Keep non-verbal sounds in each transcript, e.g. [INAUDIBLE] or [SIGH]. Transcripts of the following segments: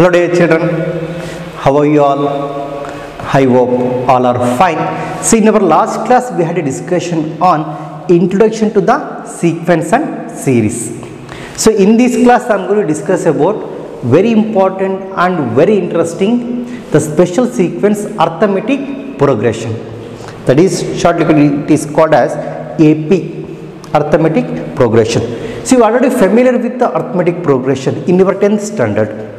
Hello dear children, how are you all? I hope all are fine. See in our last class we had a discussion on introduction to the sequence and series. So in this class I am going to discuss about very important and very interesting the special sequence arithmetic progression. That is shortly it is called as AP arithmetic progression. See you are already familiar with the arithmetic progression in your 10th standard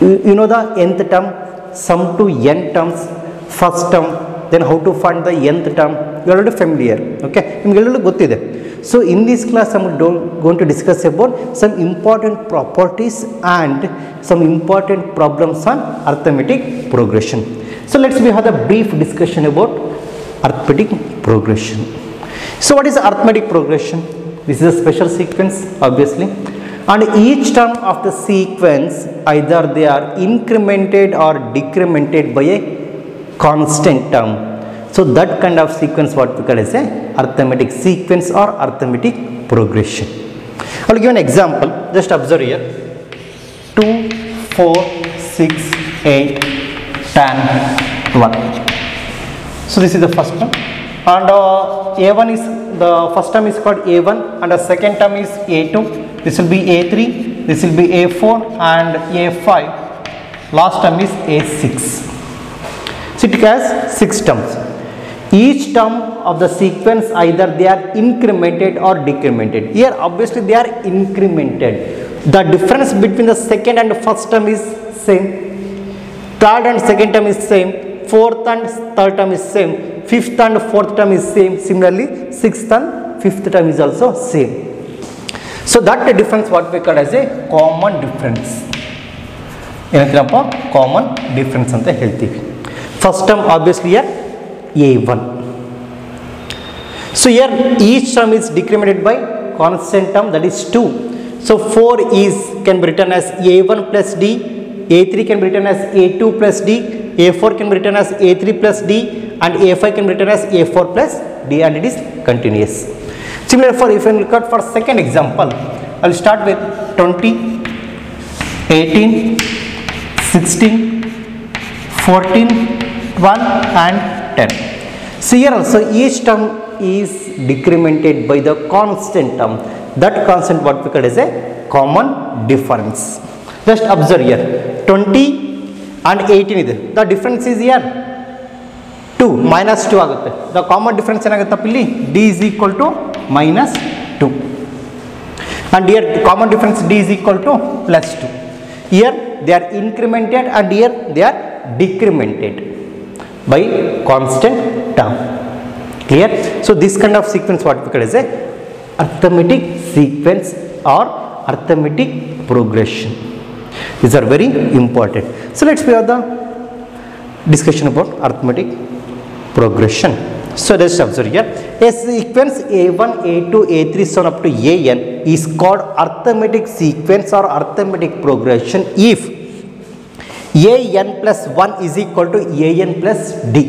You, you know the nth term, sum to n terms, first term, then how to find the nth term. You are already familiar. Okay, ನಿಮಗೆಲ್ಲರೂ ಗೊತ್ತಿದೆ so in this class I gonna to discuss about some important properties and some important problems on arithmetic progression so let's we have the brief discussion about arithmetic progression. So what is arithmetic progression? This is a special sequence obviously and each term of the sequence either they are incremented or decremented by a constant term. So that kind of sequence what we call as a arithmetic sequence or arithmetic progression. I will give an example just observe here 2, 4, 6, 8, 10, 1. So this is the first term and uh, A1 is the first term is called A1 and the second term is A2 this will be A3 this will be A4 and A5 last term is A6 so it has six terms. Each term of the sequence either they are incremented or decremented. Here obviously they are incremented. The difference between the second and first term is same. Third and second term is same fourth and third term is same fifth and fourth term is same similarly sixth and fifth term is also same so that the difference what we call as a common difference ಏನಂತೀರಪ್ಪ common difference ಅಂತ ಹೇಳ್ತೀವಿ first term obviously here a one so here each term is decremented by constant term that is two so four is can be return as a one plus d a three can be return as a two plus d A4 can be written as A3 plus D and A5 can be written as A4 plus D and it is continuous. Similar for if I look at for second example, I will start with 20, 18, 16, 14, 1 and 10. So here also each term is decremented by the constant term. That constant what we call as a common difference. Just observe here 20 and eighteen ಇದೆ. The difference is here two minus two ಆಗುತ್ತೆ. The common difference ಏನಾಗುತ್ತಪ್ಪ ಇಲ್ಲಿ? D is equal to minus two and here common difference d is equal to plus two here they are incremented and here they are decremented by constant term clear so this kind of sequence what is a arithmetic sequence or arithmetic progression these are very important. So let's we have the discussion about arithmetic progression. So let's observe here. A sequence a1 a2 a3 so on up to an is called arithmetic sequence or arithmetic progression if an plus 1 is equal to an plus d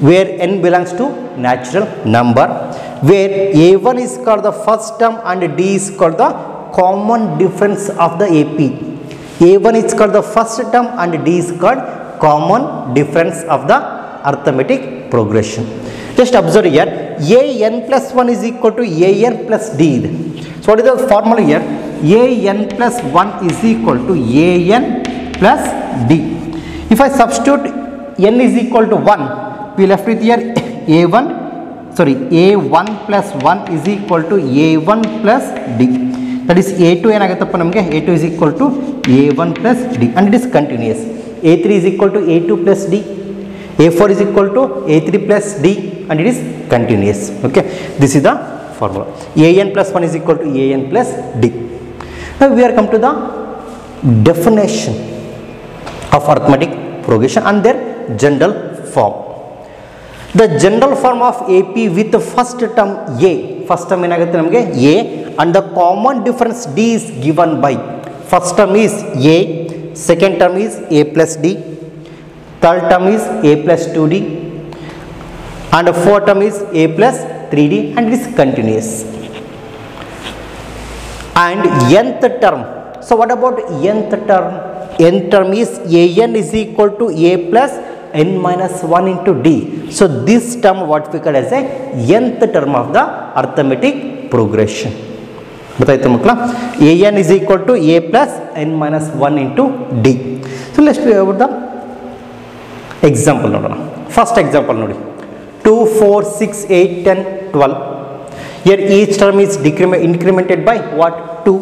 where n belongs to natural number where a1 is called the first term and d is called the common difference of the ap a1 is called the first term and d is called common difference of the arithmetic progression. Just observe here an plus 1 is equal to an plus d. So what is the formula here? an plus 1 is equal to an plus d. If I substitute n is equal to 1, we left with here a1 sorry a1 plus 1 is equal to a1 plus d. That is a two ಏನಾಗುತ್ತಪ್ಪ ನಮಗೆ? A two is equal to a one plus d and it is continues a three is equal to a two plus d a four is equal to a three plus d and it is continuous okay this is the formula. ಎ n plus 1 is equal to a n plus d. Now, we are come to the definition of arithmetic progression and their general form. the general form of ap with the first term a first term ಏನಾಗುತ್ತೆ ನಮಗೆ a and the common difference d is given by first term is a second term is a plus d third term is a plus 2d and fourth term is a plus 3d and it is continuous and nth term so what about nth term nth term is an is equal to a plus n minus 1 into d. So, this term what we call as a nth term of the arithmetic progression. ಗೊತ್ತಾಯ್ತು ಮಕ್ಕಳ a n is equal to a plus n minus one into d so lest the example ನೋಡೋಣ first example ನೋಡಿ two four six eight ten twelve here each term is ಡಿಕ್ರಿಮೆ incremented by what two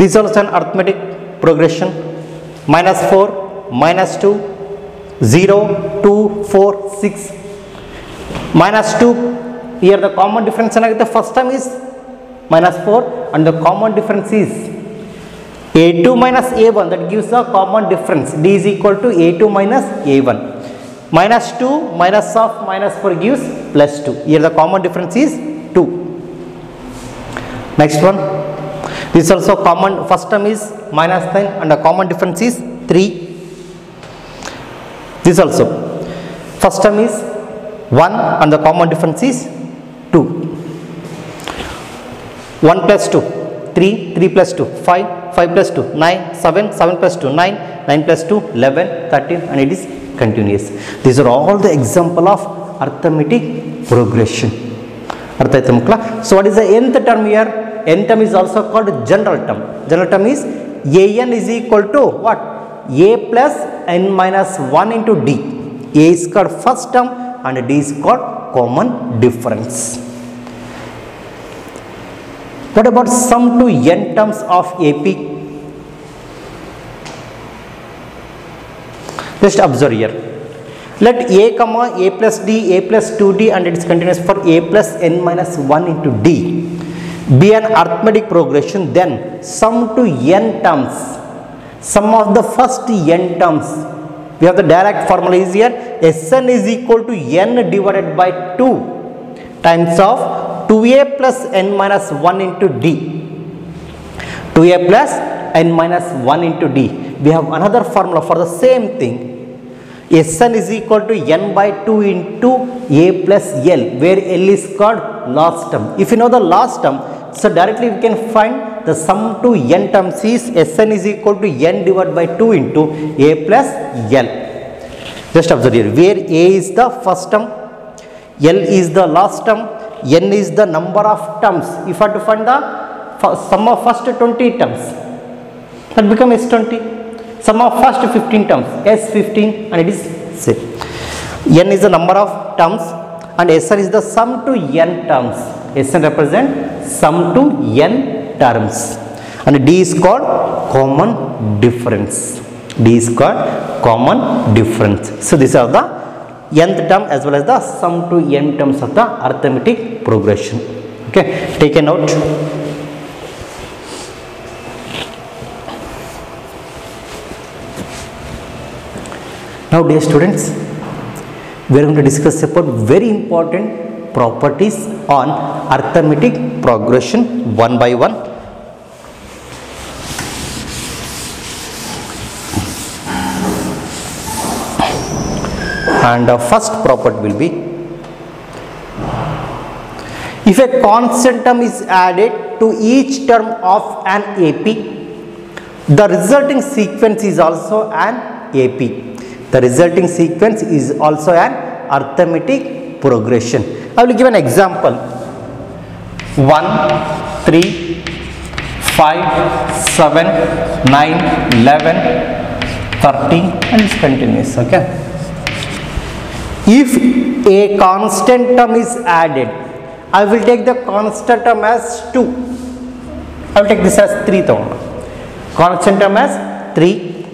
this also an arithmetic progression minus 4 minus 2 0, 2, 4, 6. Minus 2, here the common difference, the first term is minus 4 and the common difference is a2 minus a1 that gives a common difference. D is equal to a2 minus a1 minus 2 minus of minus 4 gives plus 2 here the common difference is 2 next one. This also common first term is minus 9 and the common difference is 3 this also first term is 1 and the common difference is 2 1 plus 2 3 3 plus 2 5 5 plus 2 9 7 7 plus 2 9 9 plus 2 11 13 and it is continuous these are all the example of arithmetic progression ಅರ್ಥ ಆಯ್ತು ಮಕ್ಕಳ so what is the nth term year n term is also called general term. General term is an is equal to what? A plus n minus 1 into d. a is called first term and d is called common difference. What about sum to n terms of AP? Just observe here. Let a comma a plus d a plus 2d and it is continuous for a plus n minus 1 into d be an arithmetic progression then sum to n terms sum of the first n terms. We have the direct formula is here. Sn is equal to n divided by 2 times of 2a plus n minus 1 into d. 2a plus n minus 1 into d. We have another formula for the same thing. Sn is equal to n by 2 into a plus l where l is called last term. If you know the last term so directly we can find the sum to n terms is Sn is equal to n divided by 2 into a plus l. Just observe here where a is the first term, l is the last term, n is the number of terms. If I have to find the sum of first 20 terms, that become S20. Sum of first 15 terms, S15 and it is same. n is the number of terms and Sn is the sum to n terms. Sn represent sum to n terms. And d is called common difference. D is called common difference. So these are the nth term as well as the sum to n terms of the arithmetic progression. Okay take a note. Now dear students we are going to discuss about very important properties on arithmetic progression one by one. And the first property will be if a constant term is added to each term of an AP, the resulting sequence is also an AP. The resulting sequence is also an arithmetic progression. I will give an example 1, 3, 5, 7, 9, 11, 13 and it's continuous. Okay. If a constant term is added, I will take the constant term as 2. I will take this as 3 term. Constant term as 3.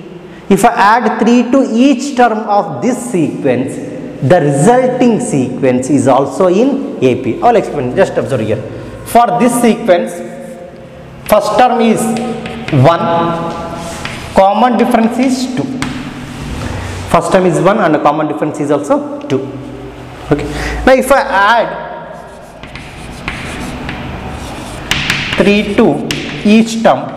If I add 3 to each term of this sequence, the resulting sequence is also in AP. I will explain, just observe here. For this sequence, first term is 1, common difference is 2. First term is 1 and the common difference is also 2. Okay. Now if I add 3 to each term,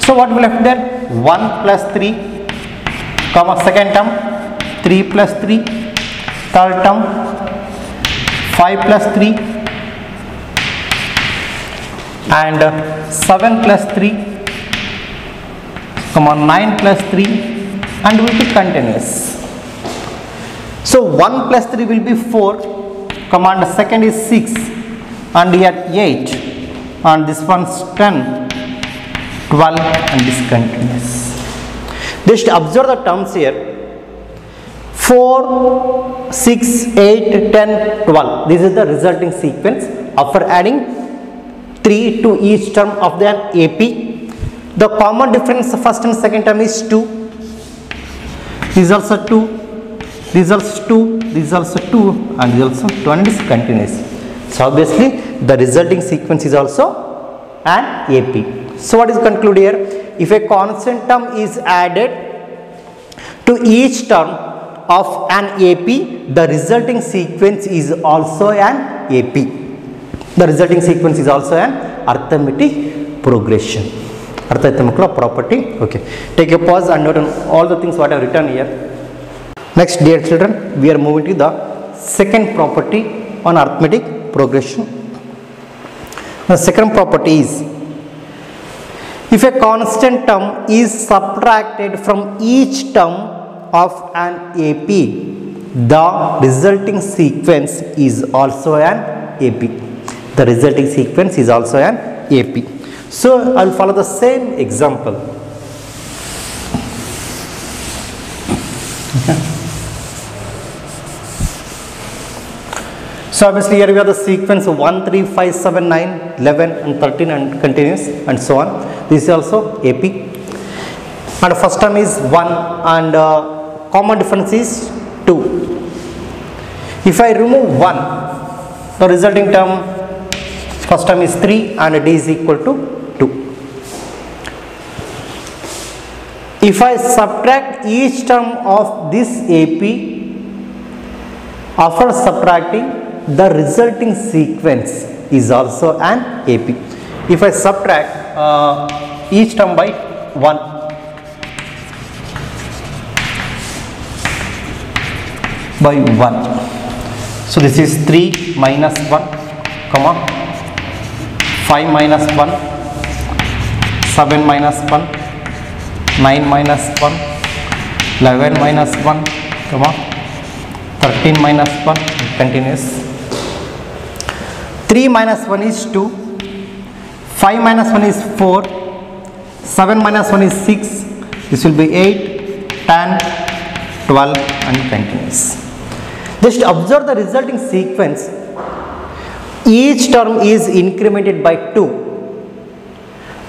so what will left there? 1 plus 3, comma second term 3 plus 3, third term 5 plus 3 and uh, 7 plus 3 come on 9 plus 3 and will be continuous. So 1 plus 3 will be 4 command second is 6 and here 8 and this one's 10 12 and this continuous. Just observe the terms here 4 6 8 10 12 this is the resulting sequence. After adding 3 to each term of the AP the common difference first and second term is 2 this also 2 this also 2 this also 2 and this is also 2 and is continuous. So obviously the resulting sequence is also an AP so what is concluded here? If a constant term is added to each term of an AP the resulting sequence is also an AP the resulting sequence is also an arithmetic progression. Arithmetic property. Okay. Take a pause and note on all the things what I have written here. Next dear children we are moving to the second property on arithmetic progression. The second property is if a constant term is subtracted from each term of an AP the resulting sequence is also an AP the resulting sequence is also an AP. So, I will follow the same example. [LAUGHS] So, obviously here we have the sequence 1, 3, 5, 7, 9, 11 and 13 and continuous and so on. This is also AP. And first term is 1 and uh, common difference is 2. If I remove 1, the resulting term first term is 3 and d is equal to 2. If I subtract each term of this AP, after subtracting the resulting sequence is also an AP. If I subtract uh, each term by 1, by 1. So, this is 3 minus 1, comma 5 minus 1, 7 minus 1, 9 minus 1, 11 minus 1, comma 13 minus 1, continuous. 3 minus 1 is 2, 5 minus 1 is 4, 7 minus 1 is 6, this will be 8, 10, 12 and continuous. Just observe the resulting sequence. Each term is incremented by 2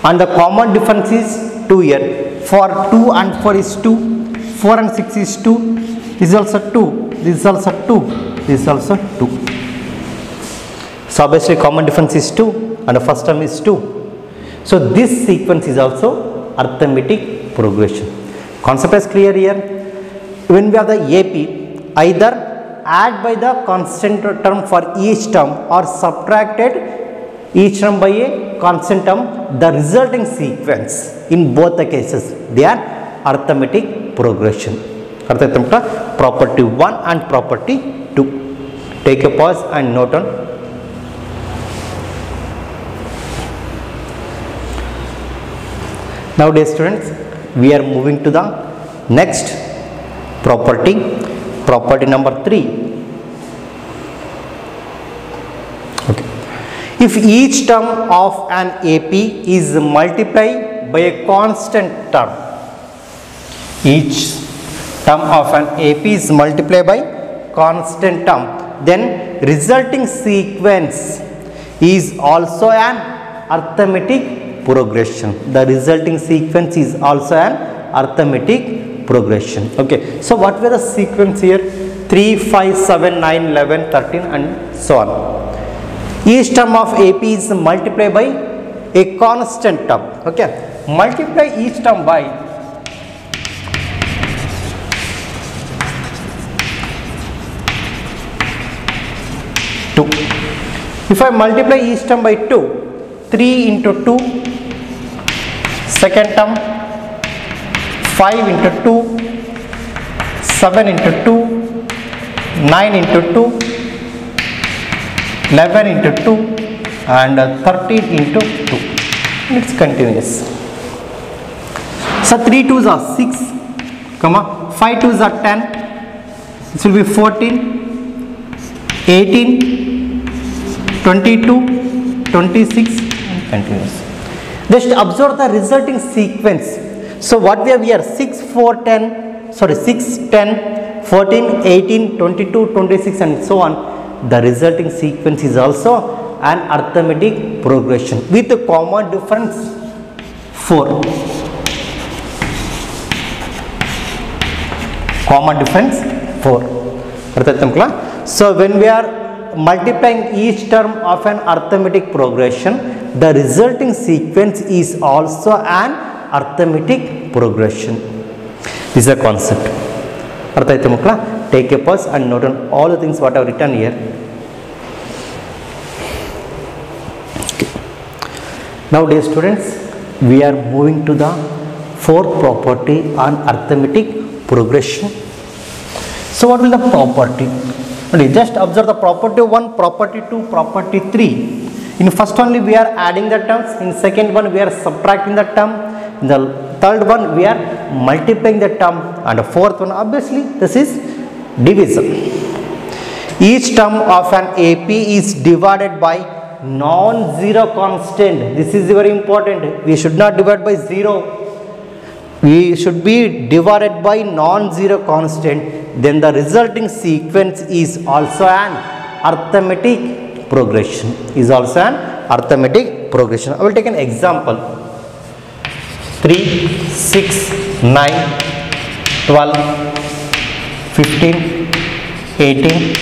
and the common difference is 2 here. For 2 and 4 is 2 4 and 6 is 2 this is also 2 this is also 2 this is also 2 so obviously common difference is 2 and the first term is 2 so this sequence is also arithmetic progression. Concept is clear here. When we have the AP either add by the constant term for each term or subtracted each term by a constant term the resulting sequence in both the cases they are arithmetic progression. Property 1 and property 2 take a pause and note on. Now dear students we are moving to the next property property number 3 okay. If each term of an ap is multiplied by a constant term each term of an ap is multiplied by constant term then resulting sequence is also an arithmetic progression. The resulting sequence is also an arithmetic progression. Okay so what were the sequence here? 3 5 7 9 11 13 and so on. Each term of ap is multiplied by a constant term. Okay multiply each term by two. If i multiply each term by 2 3 into 2 second term 5 into 2 7 into 2 9 into 2 11 into 2 and uh, 13 into 2 it's continuous So 3 twos are 6, comma 5 twos are 10. This will be 14, 18, 22, 26 and continuous. Just observe the resulting sequence. So what we have here 6, 4, 10, sorry 6, 10, 14, 18, 22, 26 and so on. The resulting sequence is also an arithmetic progression with a common difference 4. Common difference 4. So when we are multiplying each term of an arithmetic progression, the resulting sequence is also an arithmetic progression this is a concept ಅರ್ಥ ಆಯ್ತು ಮಕ್ಕಳ take A pus and note on all the things what are return year now dear students we are moving to the fourth property on arithmetic progression so what will the property only just observe the property 1 property 2 property 3 in first only we are adding the terms in second one we are subtracting the term in the third one we are multiplying the term and the fourth one obviously this is division each term of an AP is divided by non-zero constant. This is very important. We should not divide by zero. We should be divided by non-zero constant. Then the resulting sequence is also an arithmetic progression. Is also an arithmetic progression. I will take an example. 3, 6, 9, 12, 15, 18,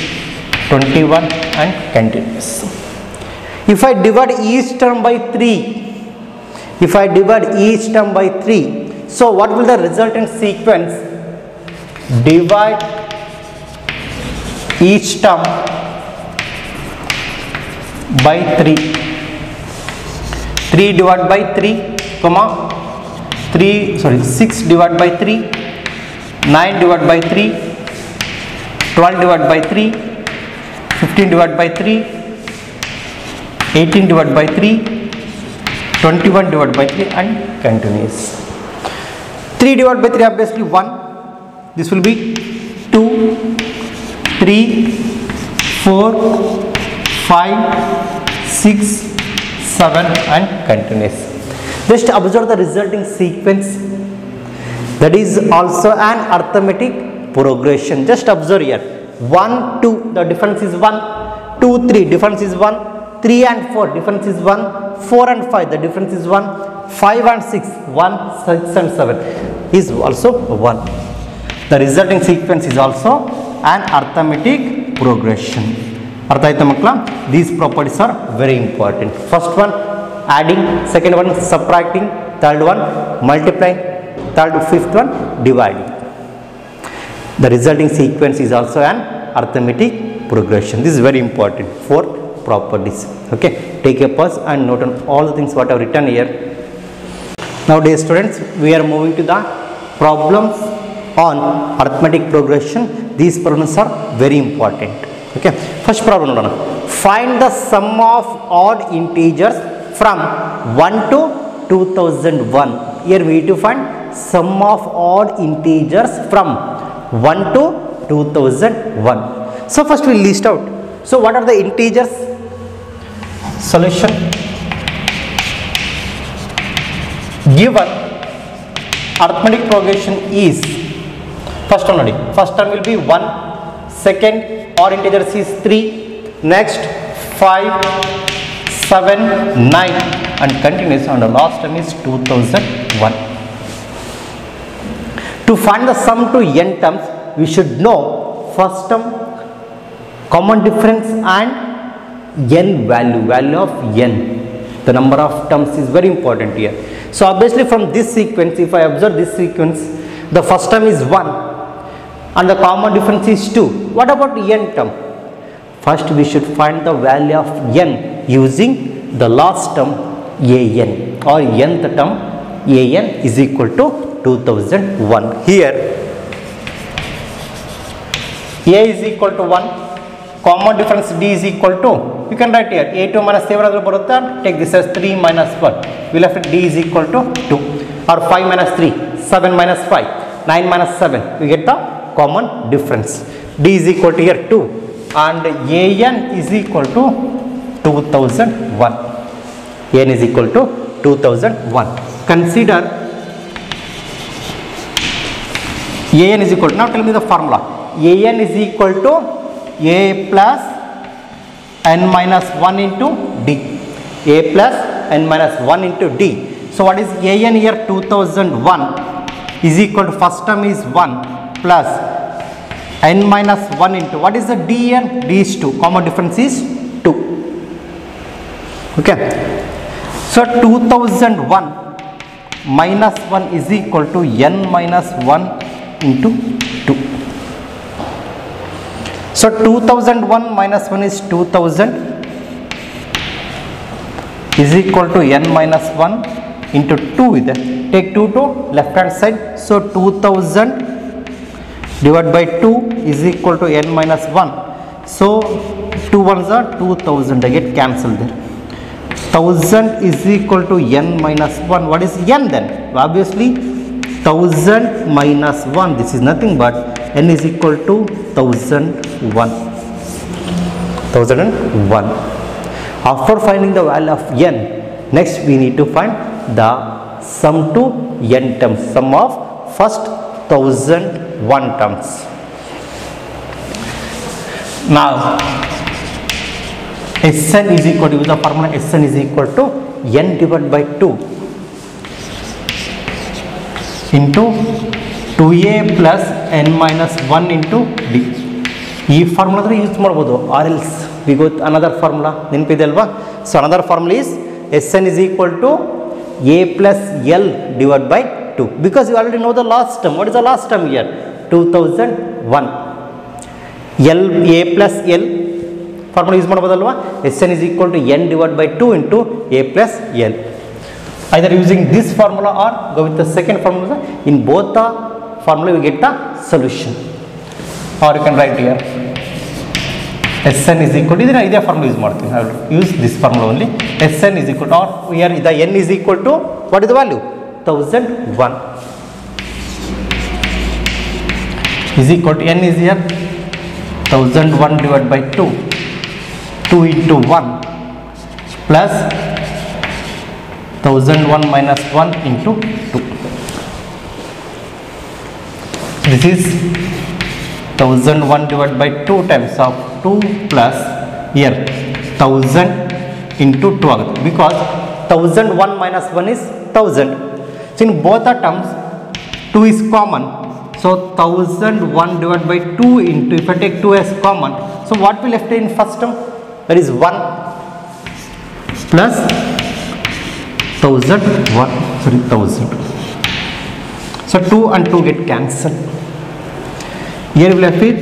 21 and continuous. If I divide each term by 3, if I divide each term by 3, so what will the resultant sequence? Divide each term by 3. 3 divided by 3, comma 3 sorry 6 divided by 3, 9 divided by 3, 12 divided by 3, 15 divided by 3, 18 divided by 3, 21 divided by 3 and continuous. 3 divided by 3 obviously 1. This will be 2, 3, 4, 5, 6, 7 and continuous. Just observe the resulting sequence that is also an arithmetic progression. Just observe here 1, 2 the difference is 1, 2, 3 difference is 1, 3 and 4 difference is 1, 4 and 5 the difference is 1, 5 and 6 1, 6 and 7 is also 1. The resulting sequence is also an arithmetic progression. ಅರ್ಥ ಆಯ್ತಾ ಮಕ್ಕಳ these properties are very important first one adding second one subtracting third one multiplying third fifth one dividing. The resulting sequence is also an arithmetic progression. This is very important fourth properties. Okay? Take a pause and note on all the things what i have written here. Now dear students we are moving to the problems on arithmetic progression. These problems are very important. Okay? First problem find the sum of odd integers from 1 to 2001 here we need to find sum of odd integers from 1 to 2001 so first we list out. So what are the integers? Solution. Given arithmetic progression is first one ನೋಡಿ first term will be 1 second or integers is 3 next 5 7 9 and continuous and the last term is 2001 to find the sum to n terms we should know first term common difference and n value value of n. The number of terms is very important here. So obviously from this sequence if i observe this sequence the first term is 1 and the common difference is 2 what about n term? First we should find the value of n using the last term an or nth term an is equal to 2001 here a is equal to 1 common difference d is equal to you can write here a2 minus ಏನಾದರೂ ಬರುತ್ತಾ take this as 3 minus 1 we left d is equal to 2 or 5 minus 3 7 minus 5 9 minus 7 we get the common difference d is equal to here 2 and an is equal to 2001 n is equal to 2001 consider an is equal to now tell me the formula. An is equal to a plus n minus 1 into d. A plus n minus 1 into d. So what is an here? 2001 is equal to first term is 1 plus n minus 1 into what is the d here d is 2 common difference is 2 okay. So 2001 minus 1 is equal to n minus 1 into 2 so 2001 minus 1 is 2000 is equal to n minus 1 into 2 ಇದೆ take 2 to left hand side. So 2000 divided by 2 is equal to n minus 1 so 2 ones are 2000 I get cancelled there 1000 is equal to n minus 1 what is n then? Obviously 1000 minus 1 this is nothing but n is equal to 1001 1001 after finding the value of n next we need to find the sum to n terms. Sum of first 1001 terms. Now Sn is equal to, use the formula Sn is equal to n divided by 2 into 2a plus n minus 1 into b ಈ ಫಾರ್ಮುಲಾದ್ರೆ use ಮಾಡ್ಬೋದು or else we go another formula ನೆನಪಿದೆ ಅಲ್ವಾ? So another formula is S N is equal to A plus L divide by two because you already know the last term what is the last term here two thousand one L A plus L formula use ಮಾಡ್ಬೋದಲ್ವಾ S N is equal to N divide by two into A plus L either using this formula or go with the second formula in both formula you get the solution or you can write here S N is equal ಇದನ್ನ ಇದೇ formula use ಮಾಡ್ತೀವಿ I use this formula only S N is equal or here ಇದ N is equal to what is the value thousand one is to N n here thousand one divide by 2 2 into 1 plus 1001 minus 1 into 2 this is 1001 divided by 2 times of 2 plus here 1000 into 12 because 1001 minus 1 is 1000 so in both the terms 2 is common. So 1001 divided by 2 into if I take 2 as common so what will left in first term? That is 1 plus 1000 1 sorry 1000 so 2 and 2 get cancelled. Here we with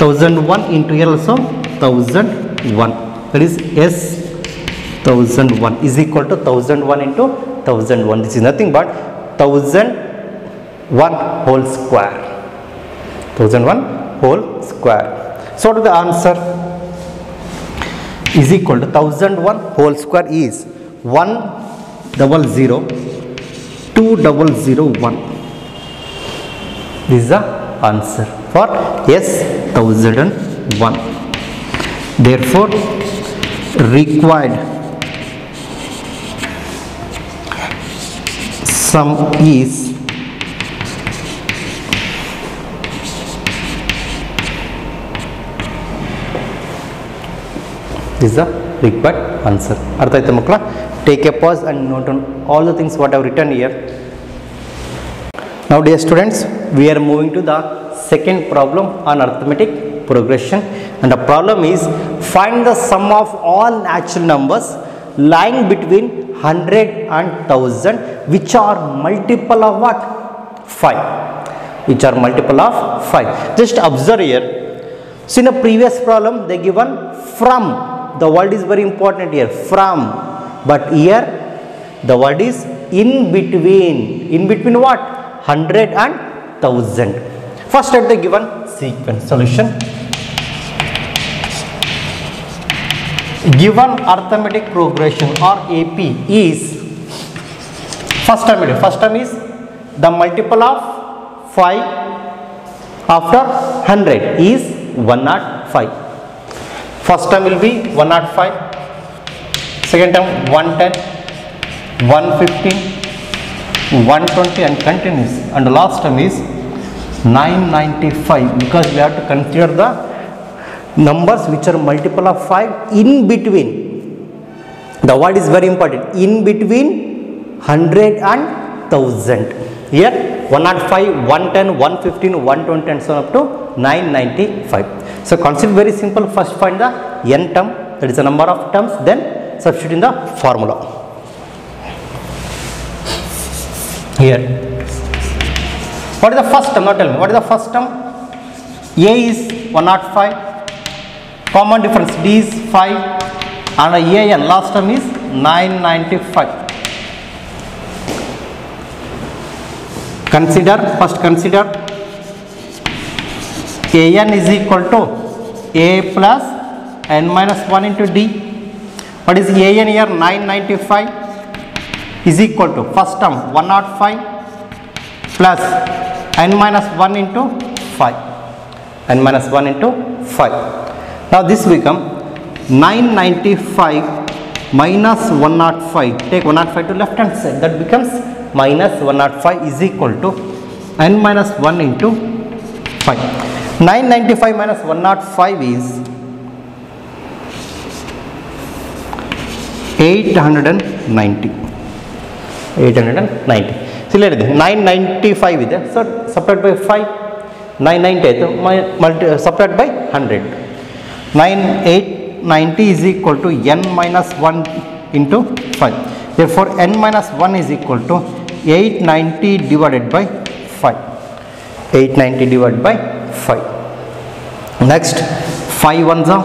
1001 into here also 1001 that is s 1001 is equal to 1001 into 1001 this is nothing but 1001 whole square. 1001 whole square. So what is the answer is equal to 1001 whole square is 1 double zero 2 double zero 1 this is the answer for S 1001 therefore required sum is is the required answer ಅರ್ಥ ಆಯ್ತಾ ಮಕ್ಕಳ take a pause and note on all the things what have return here Now dear students, we are moving to the second problem on arithmetic progression and the problem is find the sum of all natural numbers lying between 100 and 1000 which are multiple of what? 5 which are multiple of 5 just observe here so in a previous problem they given from the word is very important here from but here the word is in between. In between what? 100 and 1000 first at the given sequence solution. Given arithmetic progression or ap is first term first term is the multiple of 5 after 100 is 105 first term will be 105 second term 110 115 120 and continues and the last term is 995 because we have to consider the numbers which are multiple of 5 in between. The word is very important. In between 100 and 1000 here 105 110 115 120 and so on up to 995 so concept very simple. First find the n term. That is the number of terms. Then substitute in the formula. Here. What is the first term? Now tell me. What is the first term? A is 105 common difference. D is 5 and a n last term is 995 consider. First consider an is equal to a plus n minus 1 into d. What is an here? 995 is equal to first term 105 plus n minus 1 into 5 n minus 1 into 5 now this become 995 minus 105 take 105 to left hand side. That becomes minus 105 is equal to n minus 1 into 5 995 minus 105 is 890 890 so ಹೇಳಿದೆ nine ninety five ಇದೆ so separate by five nine ninety ಆಯಿತು multi separate by hundred nine eight ninety is equal to N minus one into five there for N minus one is equal to eight ninety divided by five eight ninety divide by 5 next 5 ones are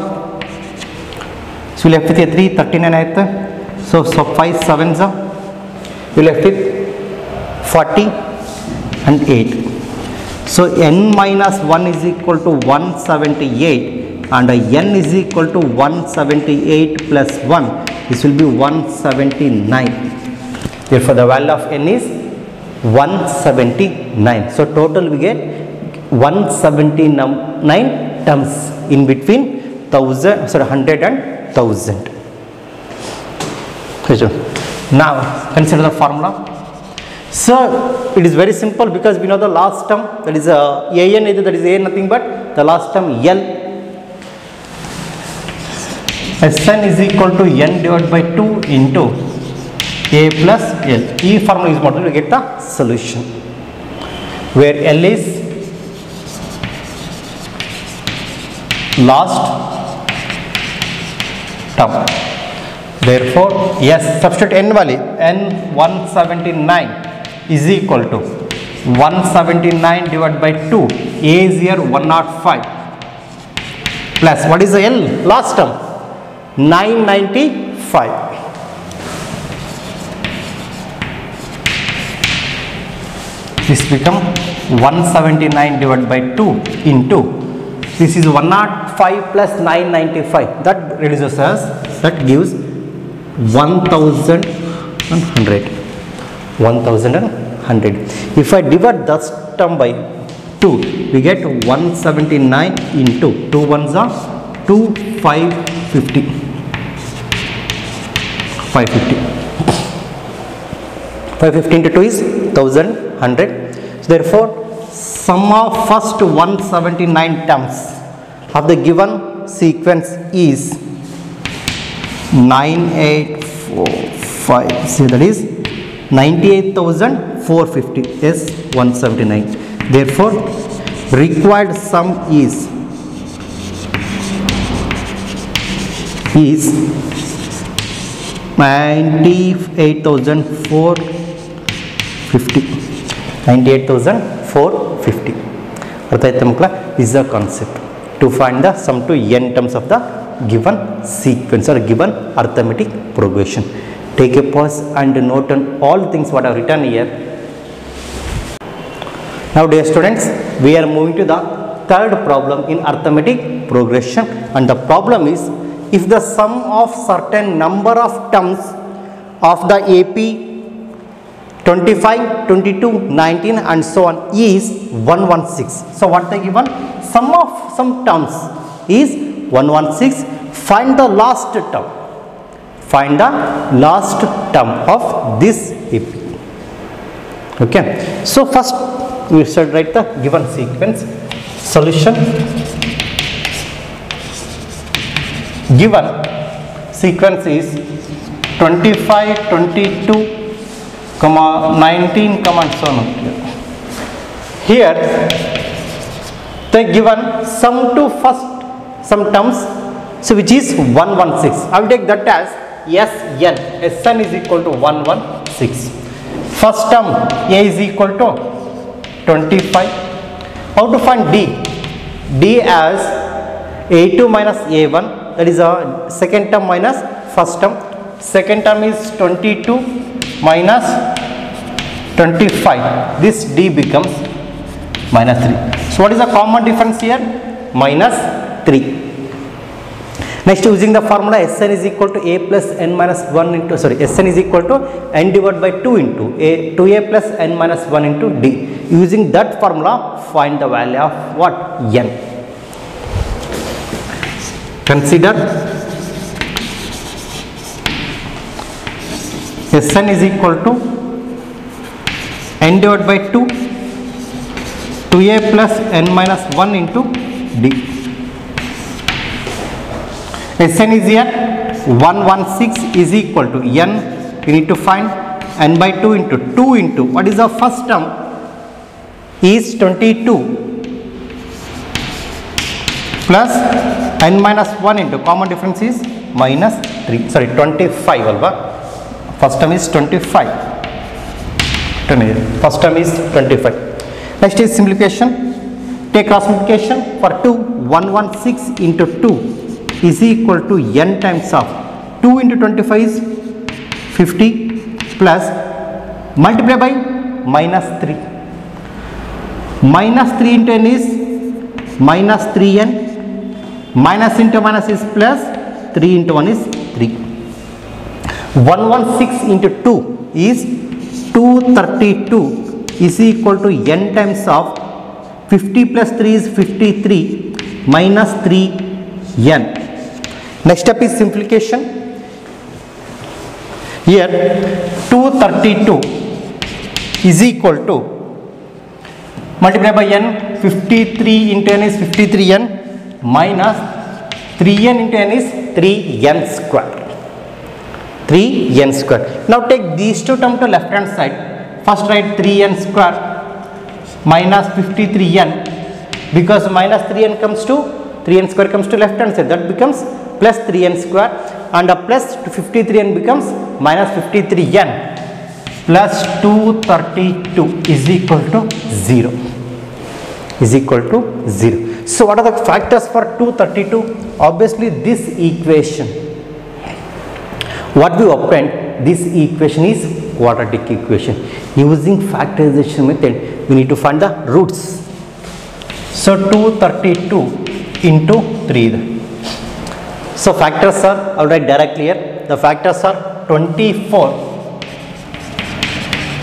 so we left with a 3 13 and 8 so so 5 sevens are we left with 40 and 8 so n minus 1 is equal to 178 and n is equal to 178 plus 1 this will be 179 therefore the value of n is 179 so total we get 179 terms in between 1000 sorry 100 and 1000 now consider the formula. So it is very simple because we know the last term that is uh, a uh, an that is a nothing but the last term l. Sn is equal to n divided by 2 into a plus l. E formula is model we get the solution. Where l is last term. Therefore yes substitute n value n 179 is equal to 179 divided by 2 a is here 105 plus what is the l? Last term 995 this become 179 divided by 2 into this is 105 plus 995 that reduces us. That gives 1100 1100 if i divide this term by 2 we get 179 into 2 ones are 2 550 550 550 into 2 is 1100 so therefore sum of first 179 terms of the given sequence is 9845 see that is 98450 is 179 therefore required sum is is 98450 98450 ಅರ್ಥ ಆಯ್ತಾ ಮಕ್ಕಳ is the concept to find the sum to N terms of the given sequence or given arithmetic progression. Take a pause and note on all things what I have written here. Now dear students, we are moving to the third problem in arithmetic progression and the problem is if the sum of certain number of terms of the AP 25, 22, 19 and so on is 116. So what they given? Sum of some terms is 116. Find the last term. Find the last term of this AP. Okay. So first we should write the given sequence. Solution given sequence is 25 22 comma 19 comma so on here they given sum to first some terms so which is 116 i will take that as sn sn is equal to 116 first term a is equal to 25 how to find d? D as a2 minus a1 that is a second term minus first term. Second term is 22 minus 25 this d becomes minus 3 so what is the common difference here? Minus 3 next using the formula sn is equal to a plus n minus 1 into sorry sn is equal to n divided by 2 into a 2a plus n minus 1 into d. Using that formula find the value of what? N. Consider Sn is equal to n divided by 2 2a plus n minus 1 into d. Sn is here. 116 is equal to n. We need to find n by 2 into 2 into what is the first term? Is 22 plus n minus 1 into common difference is minus 3 sorry 25 alva first term is 25 first term is 25 next is simplification. Take cross multiplication. For 2 116 into 2 is equal to n times of 2 into 25 is 50 plus multiply by minus 3 minus 3 into n is minus 3n minus into minus is plus 3 into 1 is 3 116 into 2 is 232 is equal to n times of 50 plus 3 is 53 minus 3 n. Next step is simplification. Here 232 is equal to multiply by n 53 into n is 53n minus 3n into n is 3n square. 3n square. Now take these two terms to left hand side. First write 3n square minus 53n because minus 3n comes to 3n square comes to left hand side that becomes plus 3n square and a plus to 53n becomes minus 53n plus 232 is equal to 0 is equal to 0. So what are the factors for 232? Obviously this equation what we obtained this equation is quadratic equation using factorization method we need to find the roots so 232 into 3 so factors are i'll write directly here the factors are 24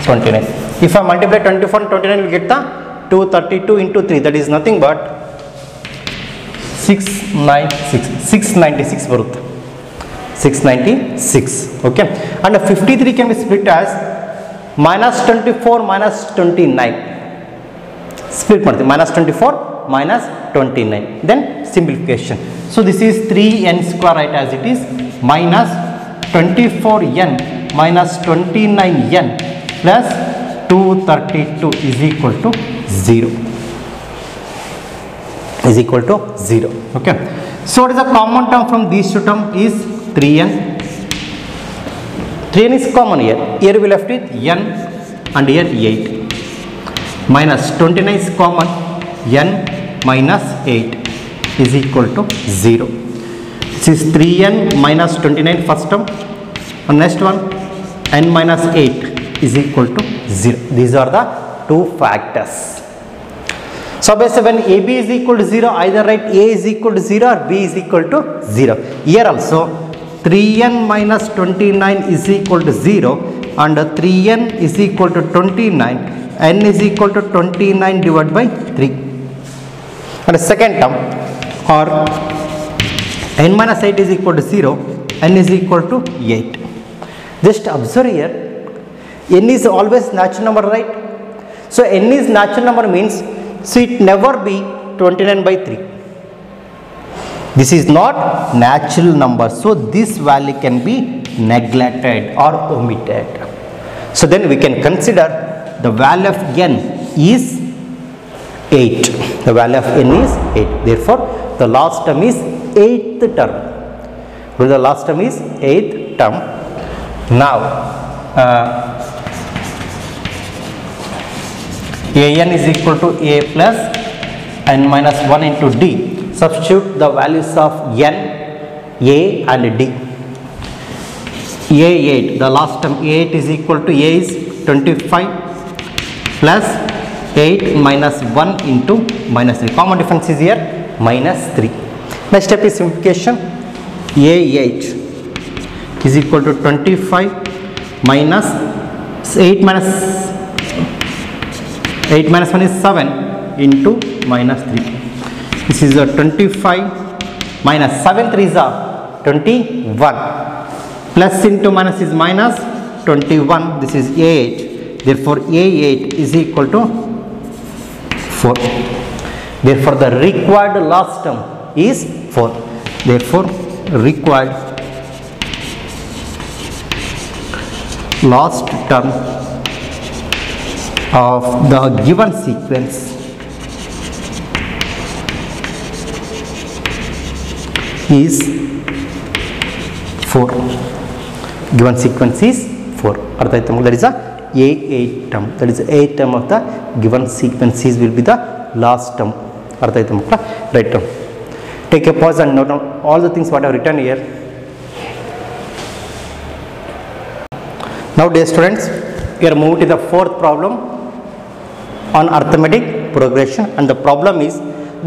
29 if i multiply 24 and 29 we get the 232 into 3 that is nothing but 696 696 ಬರುತ್ತೆ 696 okay and 53 can be split as minus 24 minus 29 split ಮಾಡ್ತೀವಿ minus 24 minus 29 then simplification so this is 3n square right as it is minus 24n minus 29n plus 232 is equal to 0 is equal to 0 okay so what is the common term from these two term is 3n 3n is common here. Here we left with n and here 8 minus 29 is common. N minus 8 is equal to 0 this is 3n minus 29 first term. And next one n minus 8 is equal to 0 these are the two factors. So basically when AB is equal to 0 either write A is equal to 0 or B is equal to 0. Here also 3n minus 29 is equal to 0 and 3n is equal to 29 n is equal to 29 divided by 3 and the second term or n minus 8 is equal to 0 n is equal to 8 just observe here n is always natural number right? So n is natural number means so it never be 29 by 3 this is not natural number so this value can be neglected or omitted. So then we can consider the value of n is 8 the value of n is 8 therefore the last term is 8th term. Well, the last term is 8th term. Now uh, an is equal to a plus n minus 1 into d substitute the values of n a and d. A8 the last term a8 is equal to a is 25 plus 8 minus 1 into minus 3 common difference is here minus 3 next step is simplification. A8 is equal to 25 minus 8 minus 8 minus 1 is 7 into minus 3 this is a 25 minus 7 3 is a 21 plus into minus is minus 21 this is a8 therefore a8 is equal to 4 therefore the required last term is 4 therefore required last term of the given sequence is 4 given sequence is 4 ಅರ್ಥ ಆಯ್ತಾ ಮಕ್ಕಳು? that is a a8 term that is a term of the given sequences will be the last term ಅರ್ಥ ಆಯ್ತಾ ಮಕ್ಕಳ right term take a pause and note down all the things what I have written here now dear students we are moving to the fourth problem on arithmetic progression and the problem is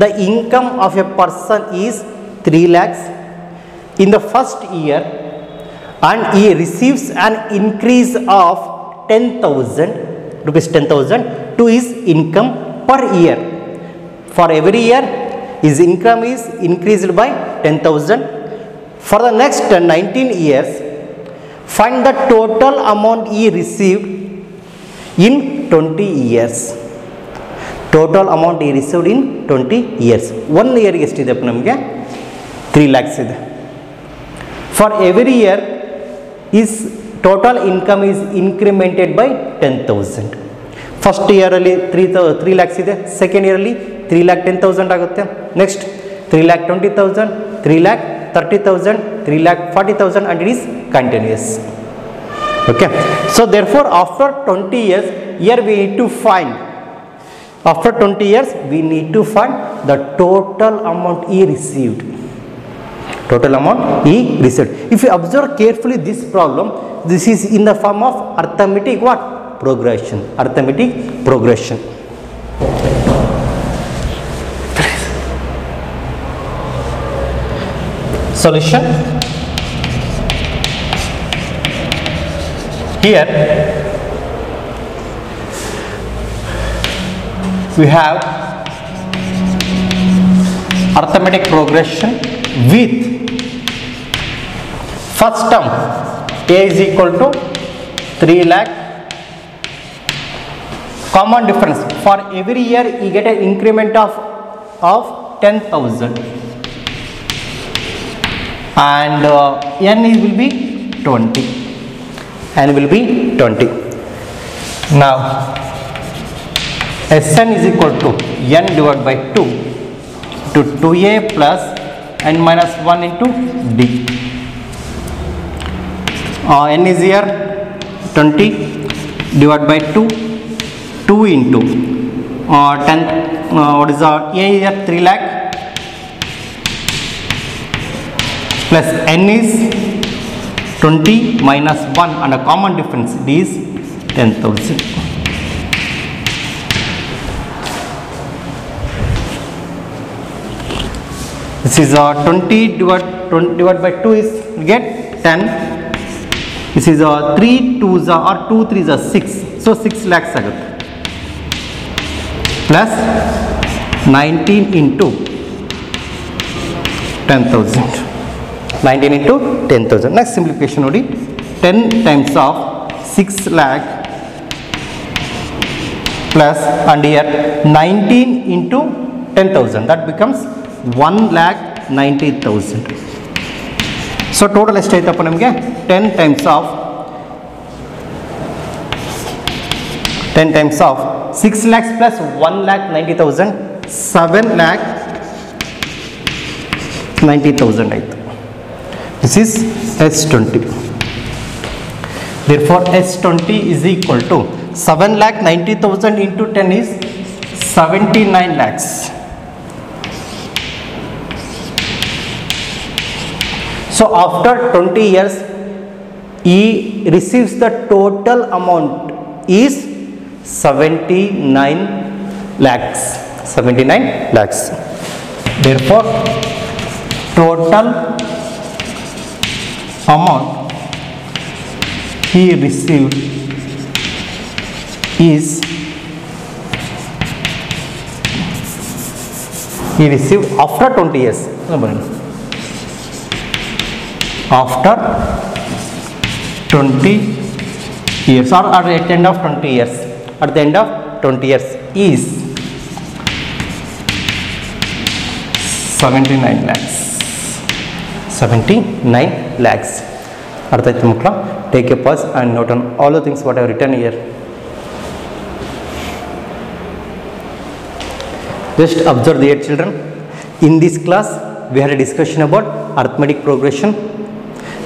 the income of a person is 3 lakhs in the first year and he receives an increase of 10000 rupees 10000 to his income per year for every year his income is increased by 10000 for the next 19 years find the total amount he received in 20 years total amount ಈ received in twenty years one ಇಯರ್ಗೆ ಎಷ್ಟಿದೆ ನಮಗೆ three lakhs ಇದೆ for every year is total income is incremented by ten thousand first ಇಯರಲ್ಲಿ three thou three lakhs ಇದೆ second ಇಯರಲ್ಲಿ three lac ten thousand ಆಗುತ್ತೆ next three lac twenty thousand three lac thirty thousand three lac forty thousand and it is continuous okay so therefore after 20 years here we need to find after 20 years we need to find the total amount he received total amount E received if you observe carefully this problem this is in the form of arithmetic what? Progression. Arithmetic progression. Solution? Here we have arithmetic progression with first term a is equal to 3 lakh. Common difference for every year you get an increment of of 10000 and uh, n will be 20 n will be 20 now Sn is equal to n divided by 2 to 2a plus n minus 1 into d. Uh, n is here 20 divided by 2, 2 into uh, 10, uh, what is the a here 3 lakh plus n is 20 minus 1 and a common difference d is 10,000. this is uh, 20 divided, 20 divided by 2 is get 10 this is uh, 3 2s or 2 3s are 6 so 6 lakhs agat. Plus 19 into 10000 19 into 10000 next simplification only 10 times of 6 lakh plus and here 19 into 10000 that becomes one lakh ninety thousand. So total estate upon him 10 times of 10 times of 6 lakhs plus one lakh ninety thousand. 7 lakh 90,000. This is S20. Therefore, S20 is equal to seven lakh ninety thousand into 10 is 79 lakhs. So after 20 years he receives the total amount is 79 lakhs. 79 lakhs. Therefore total amount he received is he received after 20 years after 20 years or at the end of 20 years at the end of 20 years is 79 lakhs 79 lakhs ಅರ್ಥ ಆಯ್ತು ಮಕ್ಕಳ take a pause and note on all the things what have return year just observe the eight children in this class we had A discussion about arithmetic progression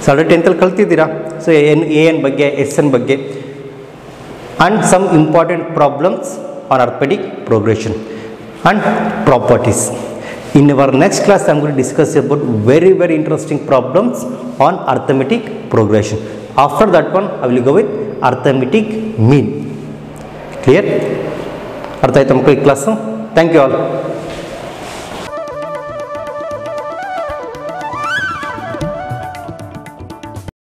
so already ಟೆಂತಲ್ಲಿ ಕಲ್ತಿದ್ದೀರಾ so N A N ಬಗ್ಗೆ S N ಬಗ್ಗೆ and some important problems on arithmetic progression and properties in our next class i am going to discuss about very very interesting problems on arithmetic progression after that one i will go with arithmetic mean clear ಅರ್ಥ ಆಯ್ತಾ ಮಕ್ಕಳು ಈ class thank you all